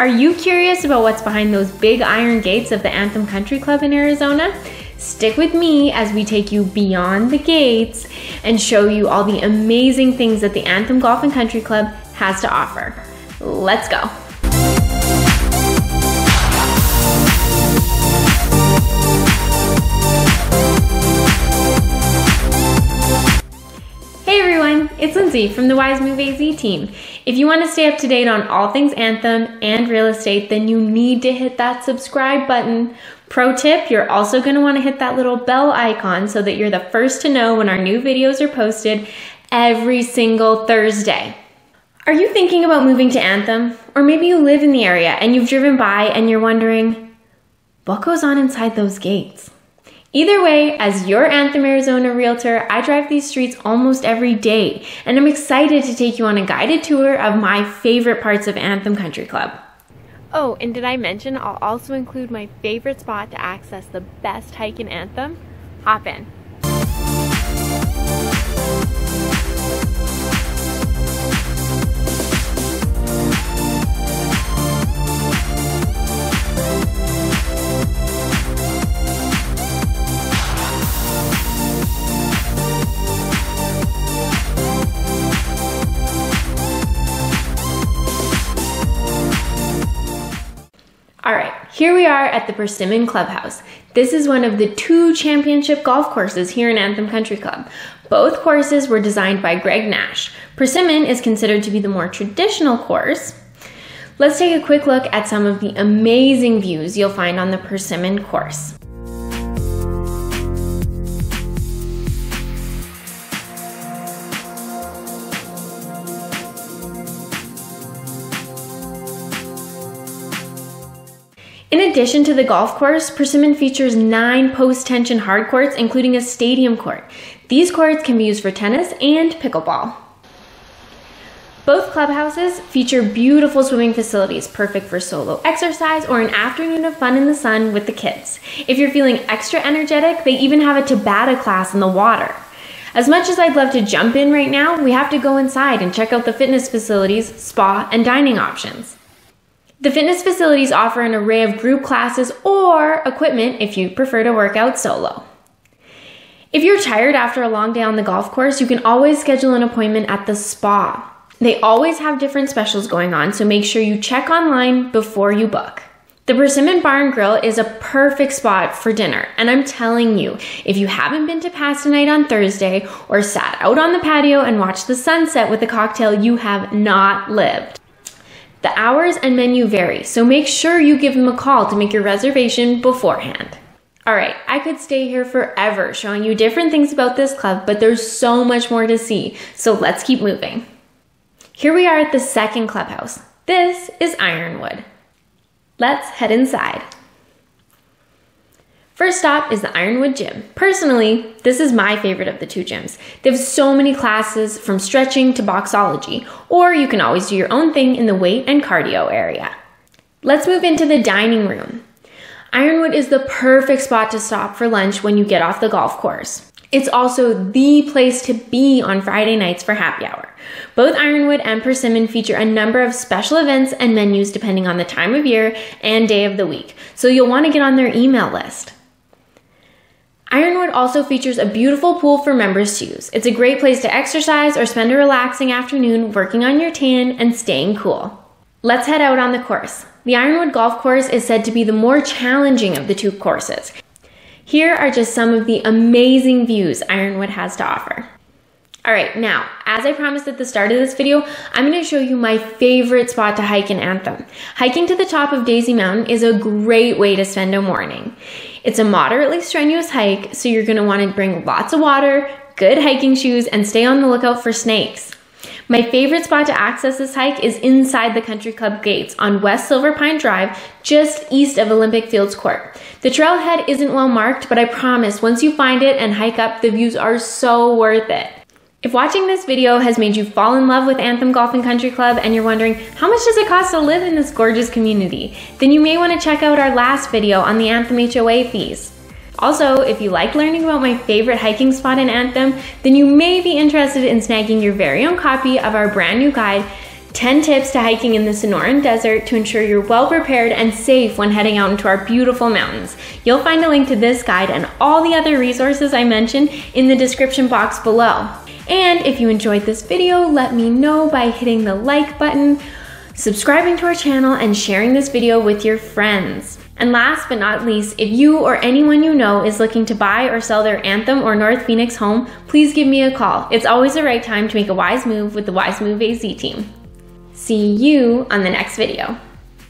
Are you curious about what's behind those big iron gates of the Anthem Country Club in Arizona? Stick with me as we take you beyond the gates and show you all the amazing things that the Anthem Golf and Country Club has to offer. Let's go. Lindsay from the Wise Move AZ team. If you want to stay up to date on all things Anthem and real estate, then you need to hit that subscribe button. Pro tip, you're also going to want to hit that little bell icon so that you're the first to know when our new videos are posted every single Thursday. Are you thinking about moving to Anthem? Or maybe you live in the area and you've driven by and you're wondering, what goes on inside those gates? Either way, as your Anthem Arizona realtor, I drive these streets almost every day, and I'm excited to take you on a guided tour of my favorite parts of Anthem Country Club. Oh, and did I mention I'll also include my favorite spot to access the best hike in Anthem? Hop in. Here we are at the Persimmon Clubhouse. This is one of the two championship golf courses here in Anthem Country Club. Both courses were designed by Greg Nash. Persimmon is considered to be the more traditional course. Let's take a quick look at some of the amazing views you'll find on the Persimmon course. In addition to the golf course, Persimmon features nine post tension hard courts, including a stadium court. These courts can be used for tennis and pickleball. Both clubhouses feature beautiful swimming facilities, perfect for solo exercise or an afternoon of fun in the sun with the kids. If you're feeling extra energetic, they even have a Tabata class in the water. As much as I'd love to jump in right now, we have to go inside and check out the fitness facilities, spa, and dining options. The fitness facilities offer an array of group classes or equipment if you prefer to work out solo. If you're tired after a long day on the golf course, you can always schedule an appointment at the spa. They always have different specials going on, so make sure you check online before you book. The Persimmon Barn Grill is a perfect spot for dinner, and I'm telling you, if you haven't been to Pasta Night on Thursday or sat out on the patio and watched the sunset with a cocktail, you have not lived. The hours and menu vary, so make sure you give them a call to make your reservation beforehand. All right, I could stay here forever showing you different things about this club, but there's so much more to see, so let's keep moving. Here we are at the second clubhouse. This is Ironwood. Let's head inside. First stop is the Ironwood Gym. Personally, this is my favorite of the two gyms. They have so many classes from stretching to boxology, or you can always do your own thing in the weight and cardio area. Let's move into the dining room. Ironwood is the perfect spot to stop for lunch when you get off the golf course. It's also the place to be on Friday nights for happy hour. Both Ironwood and Persimmon feature a number of special events and menus depending on the time of year and day of the week, so you'll want to get on their email list. Ironwood also features a beautiful pool for members to use. It's a great place to exercise or spend a relaxing afternoon working on your tan and staying cool. Let's head out on the course. The Ironwood Golf Course is said to be the more challenging of the two courses. Here are just some of the amazing views Ironwood has to offer. All right, now, as I promised at the start of this video, I'm gonna show you my favorite spot to hike in Anthem. Hiking to the top of Daisy Mountain is a great way to spend a morning. It's a moderately strenuous hike, so you're gonna wanna bring lots of water, good hiking shoes, and stay on the lookout for snakes. My favorite spot to access this hike is inside the Country Club gates on West Silver Pine Drive, just east of Olympic Fields Court. The trailhead isn't well marked, but I promise once you find it and hike up, the views are so worth it. If watching this video has made you fall in love with Anthem Golf and Country Club and you're wondering how much does it cost to live in this gorgeous community, then you may want to check out our last video on the Anthem HOA fees. Also, if you like learning about my favorite hiking spot in Anthem, then you may be interested in snagging your very own copy of our brand new guide 10 tips to hiking in the Sonoran Desert to ensure you're well prepared and safe when heading out into our beautiful mountains. You'll find a link to this guide and all the other resources I mentioned in the description box below. And if you enjoyed this video, let me know by hitting the like button, subscribing to our channel, and sharing this video with your friends. And last but not least, if you or anyone you know is looking to buy or sell their Anthem or North Phoenix home, please give me a call. It's always the right time to make a wise move with the Wise Move AZ team. See you on the next video.